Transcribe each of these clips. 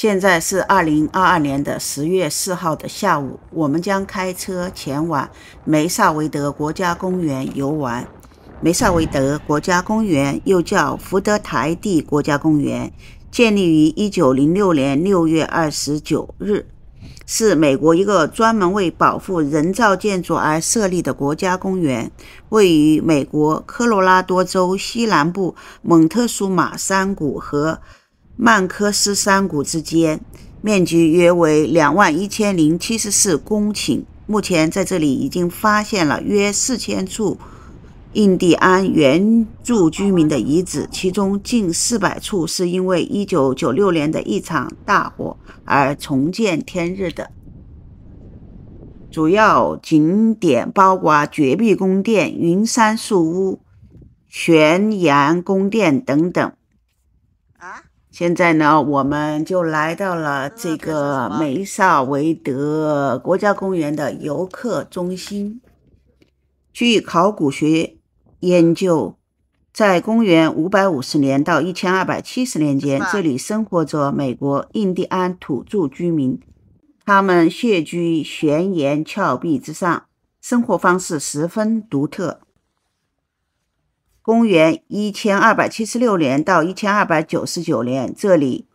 现在是二零二二年的十月四号的下午，我们将开车前往梅萨维德国家公园游玩。梅萨维德国家公园又叫福德台地国家公园，建立于一九零六年六月二十九日，是美国一个专门为保护人造建筑而设立的国家公园，位于美国科罗拉多州西南部蒙特苏马山谷和。曼科斯山谷之间，面积约为两万一千零七十四公顷。目前在这里已经发现了约四千处印第安原住居民的遗址，其中近四百处是因为一九九六年的一场大火而重见天日的。主要景点包括绝壁宫殿、云杉树屋、悬崖宫殿等等。现在呢，我们就来到了这个梅萨维德国家公园的游客中心。据考古学研究，在公元五百五十年到一千二百七十年间，这里生活着美国印第安土著居民，他们穴居悬崖峭壁之上，生活方式十分独特。公元一千二百七十六年到一千二百九十九年，这里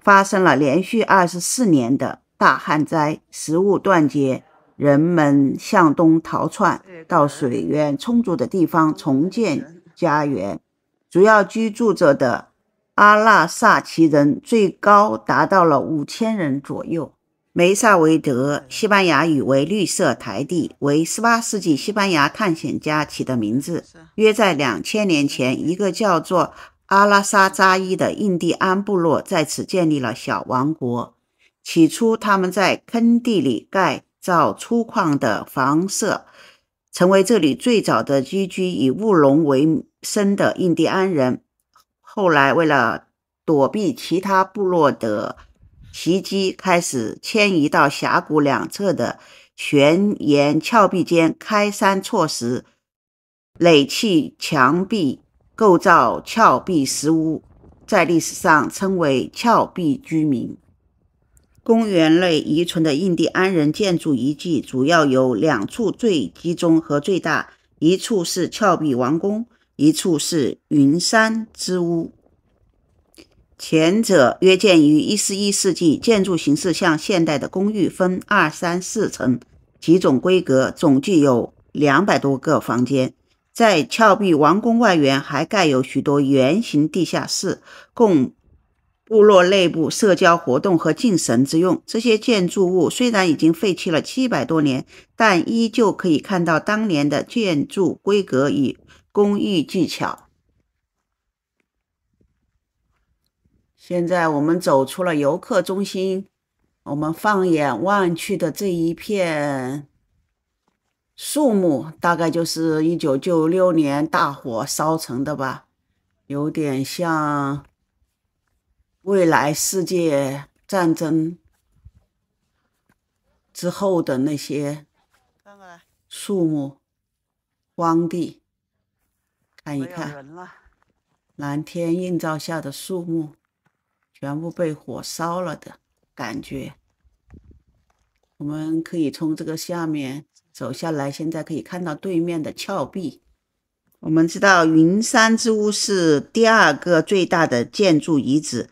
发生了连续二十四年的大旱灾，食物断绝，人们向东逃窜，到水源充足的地方重建家园。主要居住着的阿纳萨奇人最高达到了五千人左右。梅萨维德，西班牙语为“绿色台地”，为18世纪西班牙探险家起的名字。约在两千年前，一个叫做阿拉萨扎伊的印第安部落在此建立了小王国。起初，他们在坑地里盖造粗犷的房舍，成为这里最早的居居以务农为生的印第安人。后来，为了躲避其他部落的，袭击开始迁移到峡谷两侧的悬崖峭壁间开山错石，垒砌墙壁，构造峭壁石屋，在历史上称为峭壁居民。公园内遗存的印第安人建筑遗迹主要有两处最集中和最大，一处是峭壁王宫，一处是云山之屋。前者约建于一四一世纪，建筑形式像现代的公寓，分二、三、四层，几种规格，总计有两百多个房间。在峭壁王宫外缘还盖有许多圆形地下室，供部落内部社交活动和敬神之用。这些建筑物虽然已经废弃了七百多年，但依旧可以看到当年的建筑规格与工艺技巧。现在我们走出了游客中心，我们放眼望去的这一片树木，大概就是一九九六年大火烧成的吧，有点像未来世界战争之后的那些树木荒地。看一看蓝天映照下的树木。全部被火烧了的感觉。我们可以从这个下面走下来，现在可以看到对面的峭壁。我们知道云山之屋是第二个最大的建筑遗址，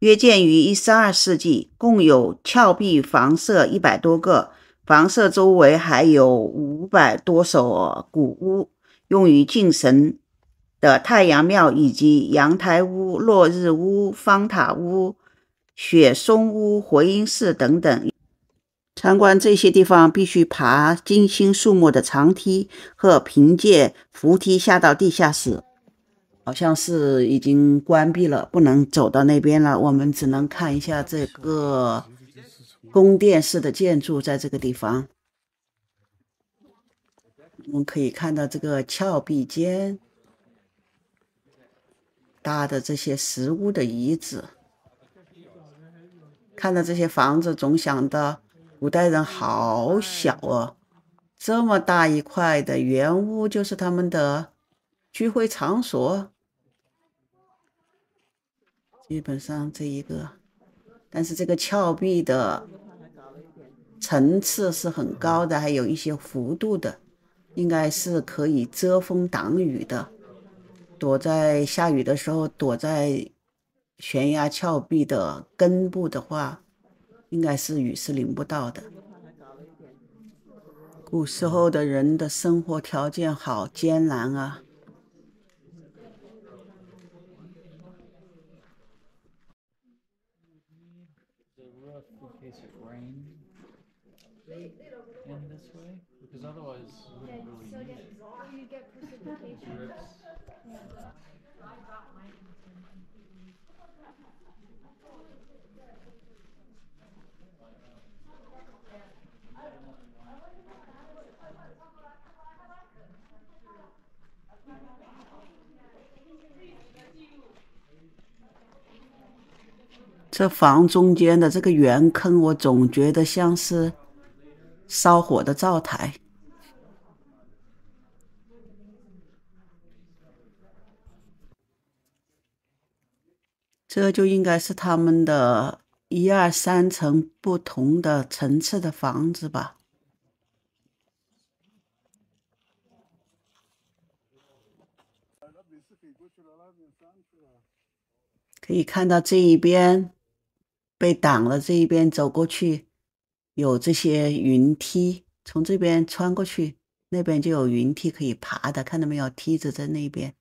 约建于一十二世纪，共有峭壁房舍一百多个，房舍周围还有五百多所古屋，用于敬神。的太阳庙以及阳台屋、落日屋、方塔屋、雪松屋、回音室等等。参观这些地方必须爬金星树木的长梯，和凭借扶梯下到地下室。好像是已经关闭了，不能走到那边了。我们只能看一下这个宫殿式的建筑，在这个地方，我们可以看到这个峭壁间。搭的这些石屋的遗址，看到这些房子，总想到古代人好小哦，这么大一块的圆屋就是他们的聚会场所。基本上这一个但是这个峭壁的层次是很高的，还有一些弧度的，应该是可以遮风挡雨的。躲在下雨的时候，躲在悬崖峭壁的根部的话，应该是雨是淋不到的。古时候的人的生活条件好艰难啊。这房中间的这个圆坑，我总觉得像是烧火的灶台。这就应该是他们的一二三层不同的层次的房子吧。可以看到这一边。被挡了，这一边走过去有这些云梯，从这边穿过去，那边就有云梯可以爬的，看到没有？梯子在那边。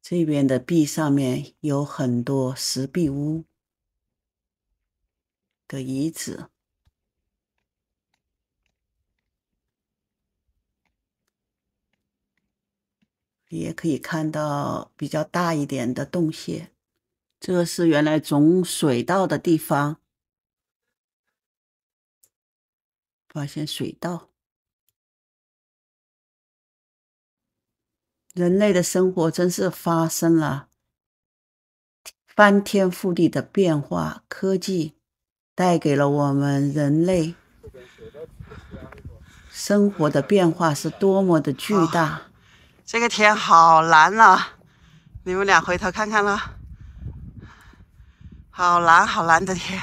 这边的壁上面有很多石壁屋的遗址，也可以看到比较大一点的洞穴。这是原来种水稻的地方，发现水稻。人类的生活真是发生了翻天覆地的变化，科技带给了我们人类生活的变化是多么的巨大。这个天好蓝啊！你们俩回头看看了。好蓝好蓝的天。